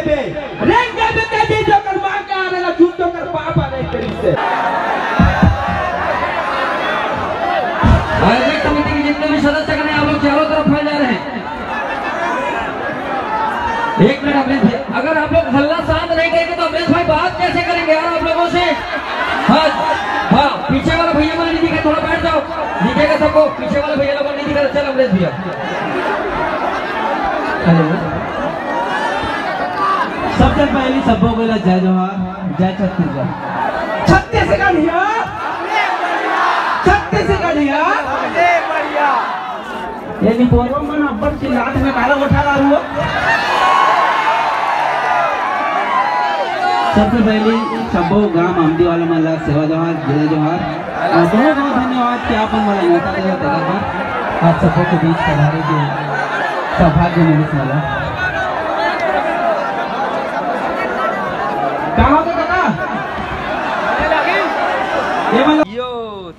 के के एक मिनट भाई, अगर आप लोग हल्ला शांत नहीं करेंगे तो अमरीश भाई बात कैसे करेंगे यार आप लोगों से? हाँ हाँ पीछे वाला भैया नहीं दिखा, थोड़ा बैठ जाओ। दिखेगा सबको, पीछे वाला भैया को नहीं दिखा चल अमरीश भैया सबसे पहली सबको बोला जय जोहार जय छत्तीसगढ़ छत्तीसगढ़ छत्तीसगढ़ मन में उठा रहा हूँ सबसे पहले सबो गाँव आमदी वाला मला सेवा जोहार जय जोहार और बहुत बहुत धन्यवाद कि आप त्याच्यावर आज सबो के बीच पधारे के सौभाग्य मिले मला कहाँ पे काका ये मतलब यो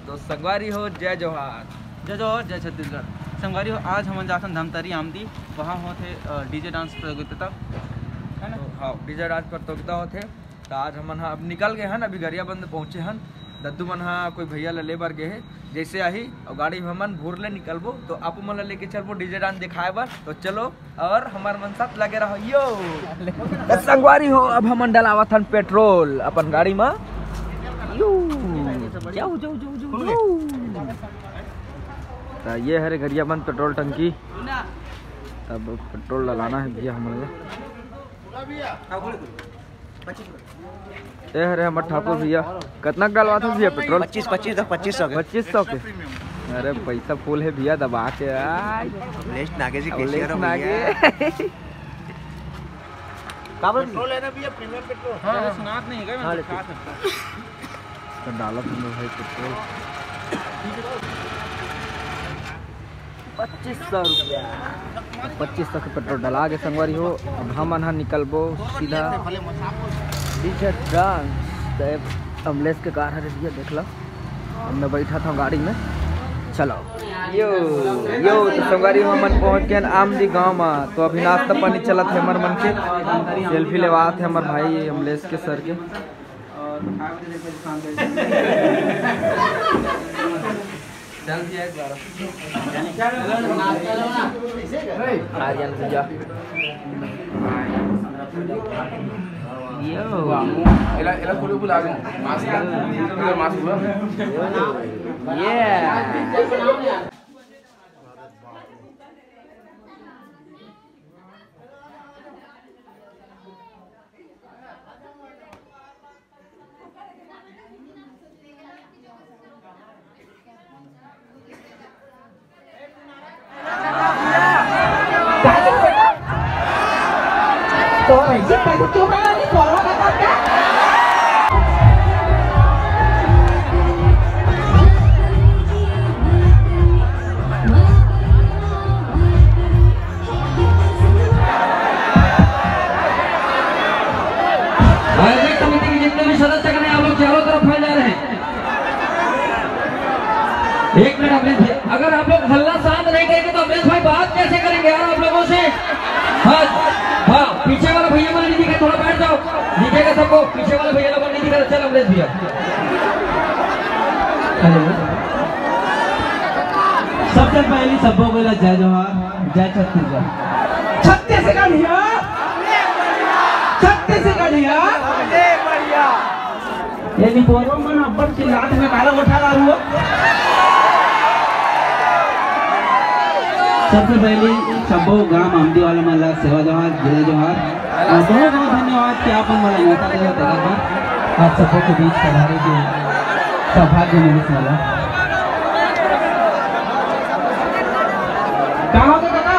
तो संगवारी हो जय जोहार जय जोहर जय छत्तीसगढ़। संगवारी हो आज हम जाथन धमतरी आमदी। वहाँ होते डीजे डांस प्रतियोगिता। है ना? हाँ डीजे राज प्रतियोगिता होते तो आज हमन हा अब निकल गए हन अभी गरिया बंद पहुँचे हन। दद्दू मन हाँ कोई भैया ला ले बर गए है। जैसे आही और गाड़ी में हमन भोर ले निकलबो तो आप मन ला लेके चलबो डीजे डांस दिखाए बर। तो चलो और हमार मन साथ लगे रहो। यो! संगवारी हो अब हमन डलावत हन पेट्रोल। अपन गाड़ी में जाओ जाओ जाओ जाओ जाओ। तो ये है रे गरिया बंद पेट्रोल टंकी। तब पेट्रोल डलाना है भैया हमारे ये हरे हमर ठाकुर भैया कितना डलवा था भैया पेट्रोल? पच्चीस पच्चीस तक पच्चीस सौ पच्चीस सौ के? अरे पैसा फुल है भैया दबा के नागे जी अब आगे पेट्रोल लेना भी प्रीमियम पेट्रोल। हाँ। सुनात नहीं है हाँ, है। तो डाला तुमने भाई पेट्रोल पच्चीस सौ रुपया। पच्चीस सौ के पेट्रोल डला। के संगवारी हो। अब हम अनहा निकलबो। सीधा। अमलेश के कार है देख लो। मैं बैठा था गाड़ी में। चलो। यो यो तो संगवारी हो मन पहुँच गए आमदी गाँव में। तो अभी नाश्ता पानी चलत है मन के। सेल्फी लेवात है हमार भाई अमलेश के सर के। आर्यन भैया Yeah. तो ऐसे कैसे क्यों करा नहीं एक मिनट अगर आप लोग हल्ला शांत नहीं करेंगे तो अमरीश भाई बात कैसे करेंगे यार आप लोगों से हाँ हाँ पीछे वाला भैया वाला नहीं दिखा थोड़ा बैठ जाओ दिखेगा सबको पीछे वाला भैया लोगों को नहीं दिखा भैया हेलो। सबसे पहली सबको बोला, जय जोहार जय छत्तीसगढ़। छत्तीसगढ़ हिया छत्तीसगढ़ हिया ये नहीं मन अब्बर चिल्लात में काला उठा रहा हूँ। सबसे पहले सबो गाँव आमदी वाला मला, सेवा जोहार जय जोहार और बहुत बहुत धन्यवाद कि आप मला न्योता दिला आज सबो के बीच पधारे के सौभाग्य मिले मला कहाँ पे काका?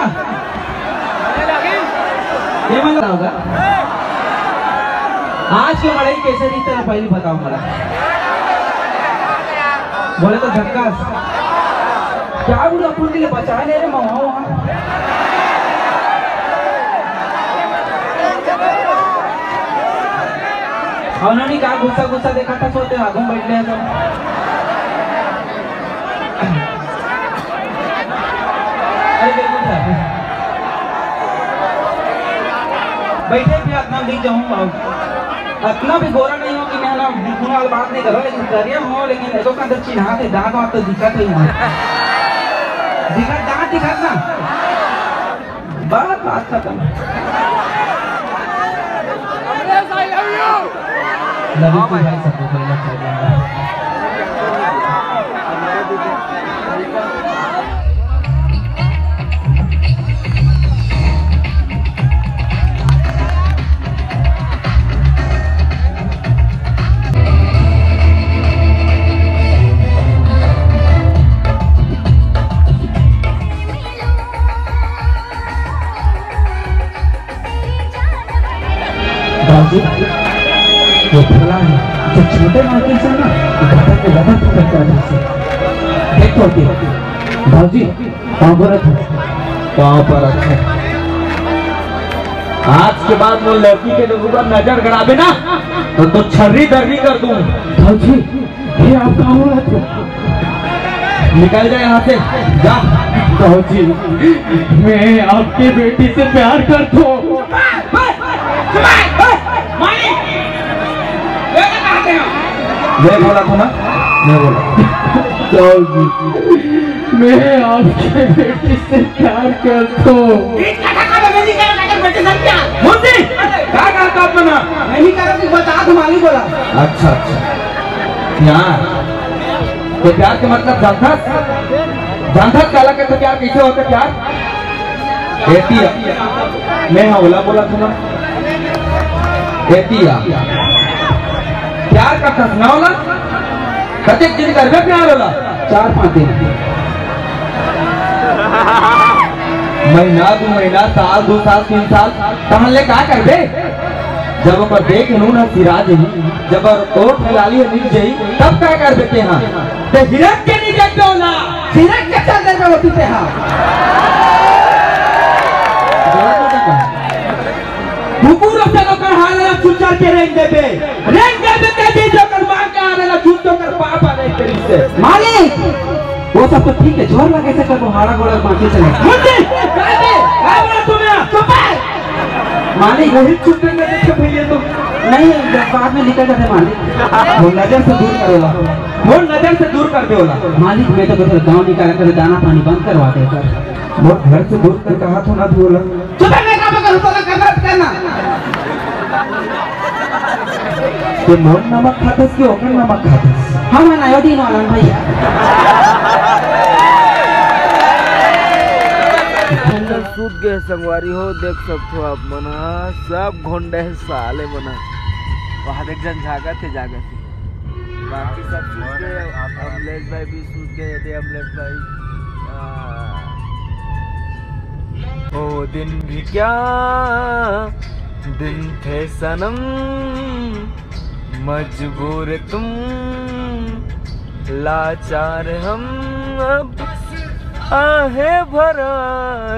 ये मतलब होगा। आज की लड़ाई कैसे जीतते ना पहले बताओ मला। बोले तो झक्कास क्या बोलो अपन के लिए बचा ले रे मवा वहाँ उन्होंने कहा गुस्सा गुस्सा देखा था, सोते आगू बैठ गया अरे बैठे भी अपना दिख जाऊँ इतना भी गोरा नहीं हो कि मैं ना दिखने वाली बात नहीं करो, लेकिन करिया हो, लेकिन एगो का अंदर चिन्हा थे दांत वात तो दिक्कत ही है दिक्कत दांत दिक्कत ना बात बात खत्म। लवी को भाई सबको पहले चल जाएगा बाबूजी ये फला है। जो छोटे मार्केट से ना, घाटा के लगा तो करता है। से देखो कि बाबूजी, पाँव पर रखो। पाँव पर रखे। आज के बाद वो लड़की के लोगों पर नज़र गड़ावे ना तो तो छर्री दर्री कर दूँ। भाजी ये आप कहाँ हो रहे निकल जाए यहाँ से। जा। बाबूजी, मैं आपकी बेटी से प्यार करता हूँ। मैं बोला था ना? मैं बोला। मैं आपके बेटी से प्यार करता हूँ। क्या? कहा था अपना। नहीं तू बता तुम्हारी बोला। अच्छा अच्छा। प्यार। तो प्यार के मतलब जानता? जानता काला कहते प्यार कैसे होता प्यार? एतिया मैं हाँ बोला बोला था ना एतिया प्यार का कसना होला कतेक दिन करबे प्यार होला चार पाँच दिन। महीना दो महीना, साल दो साल, तीन साल। तहन ले का करबे जब ओकर देख नू ना सिरा जही जब ओठ लाली नीच जही, तब का करबे के हाँ? ते हिरक के नहीं देखबे होला सिरक के चल दे होती थे हाँ। कुकुर से ओकर हालला चुचर के रेंग देबे से। मालिक! वो सब तो ठीक है ज़ोर लगे से कर हाड़ा गोड़ा बाकी चले। बोला है मालिक वही चुप करके देख के भैया तो। नहीं बाद में निकल जाते मालिक। वो नज़र से दूर करेगा वो नज़र से दूर कर दे होला मालिक मैं तो कहते गाँव निकाला कर दाना पानी बंद करवा दे सर वो घर से दूर कर कहा था ना होला चुप है मैं काम करूँ तो करना करना। तो मोर नमक खातस कि ओकर नमक खातस हम वाला भैया संगवारी हो देख सकते हो आप मना सब घोंडे साले मना जन जागत बाकी सब अमलेश भाई भी अमलेश भाई ओ दिन भी क्या दिन थे सनम मजबूर तुम लाचार हम अब आहे भरा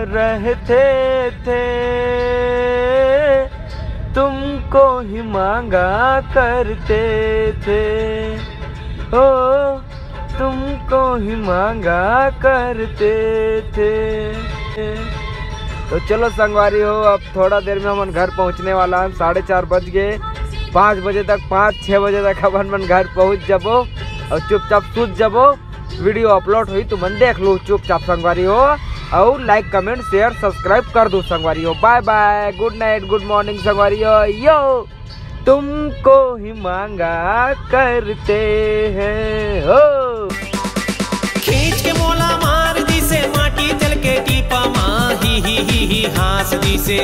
रहते थे। तुमको ही मांगा करते थे। ओ, तुमको ही मांगा करते थे। तो चलो संगवारी हो, अब थोड़ा देर में हम घर पहुँचने वाला हम साढ़े चार बज गए। पाँच बजे तक, पाँच छः बजे तक अपन मन घर पहुँच जबो और चुपचाप सूत जब। वीडियो अपलोड हुई तो मन देख लो चुपचाप संगवारी हो और लाइक कमेंट शेयर सब्सक्राइब कर दो संगवारी हो bye bye good night good morning संगवारी हो यो तुमको ही मांगा करते हैं, हो। खींच के मोला मार दी से, माटी तल के टीपा माँ, ही ही ही ही, हास दी से।